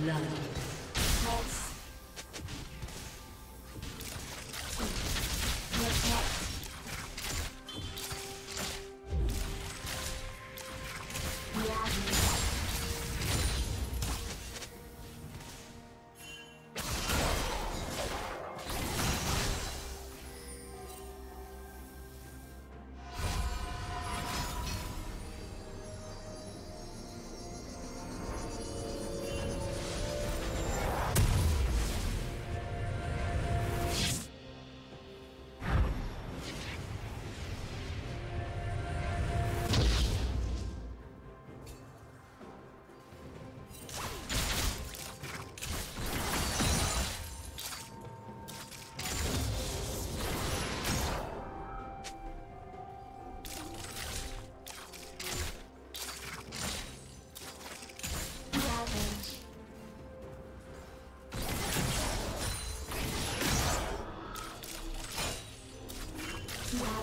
Blood.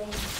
Thank you.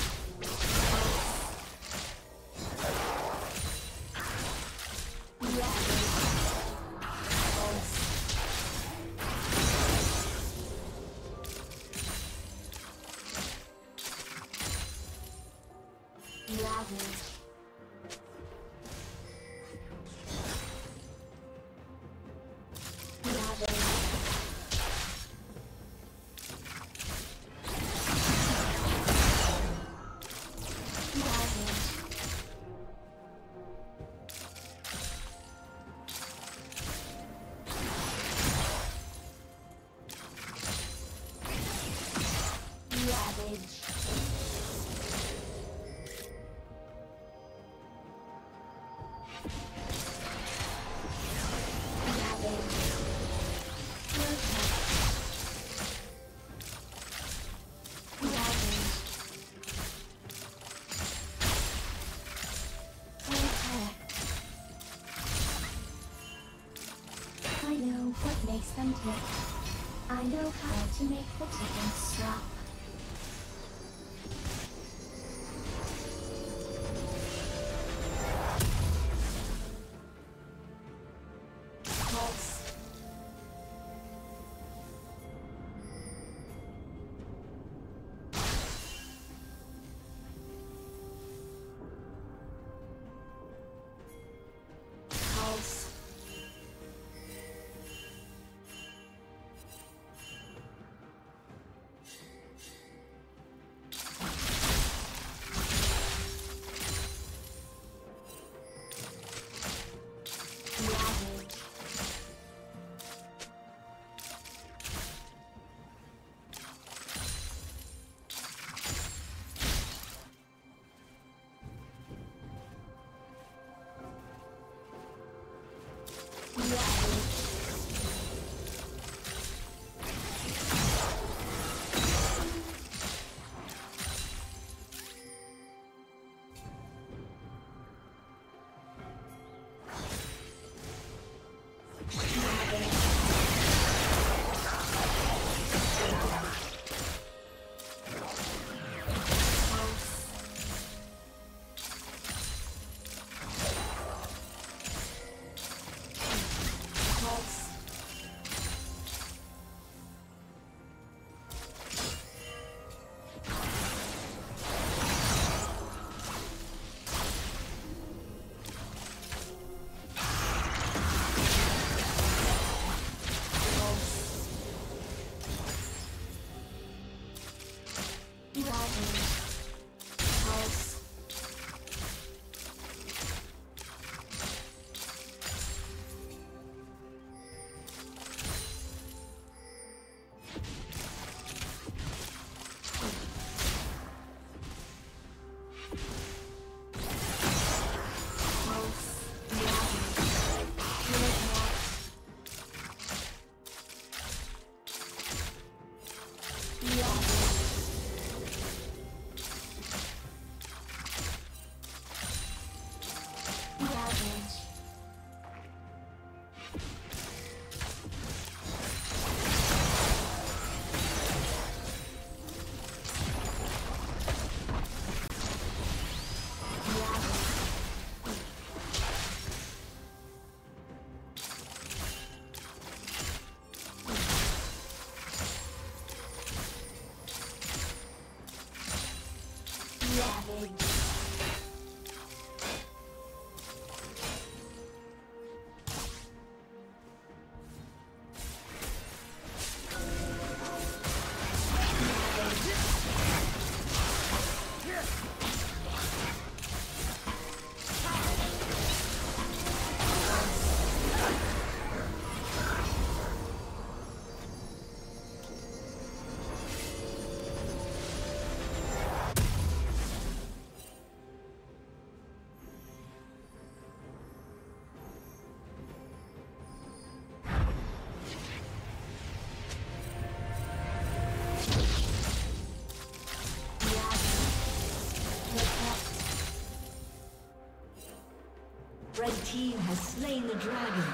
Team has slain the dragon.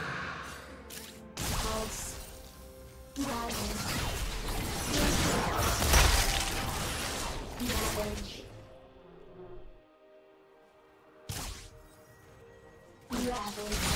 Pulse. Ravage. Ravage. Ravage.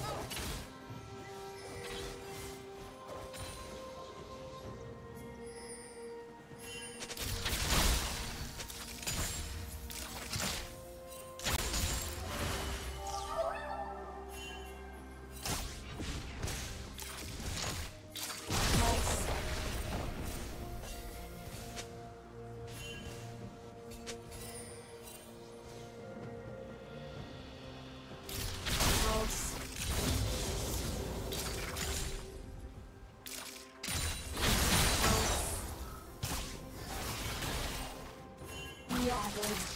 Thank you.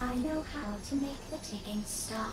I know how to make the ticking stop.